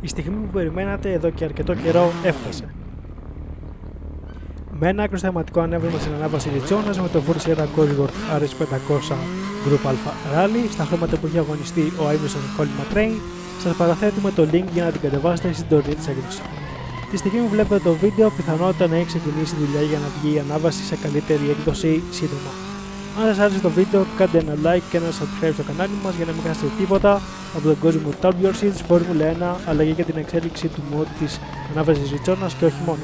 Η στιγμή που περιμένατε εδώ και αρκετό καιρό έφτασε. Με ένα άκρο θεματικό ανέβημα στην ανάβαση Ριτσόνα με το Ford Sierra Cosworth RS500 Group Alpha Rally στα χρώματα που έχει αγωνιστεί ο Emerson Colin McRae, σας παραθέτουμε το link για να την κατεβάσετε στην τωρινή της έκδοση. Τη στιγμή που βλέπετε το βίντεο, πιθανότητα να έχει ξεκινήσει η δουλειά για να βγει η ανάβαση σε καλύτερη έκδοση σύντομα. Αν σας άρεσε το βίντεο, κάντε ένα like και ένα subscribe στο κανάλι μας για να μην χάσετε τίποτα από τον κόσμο Top Your Seeds, Formula 1, αλλά και για την εξέλιξη του mod της ανάβασης Ριτσόνας και όχι μόνο.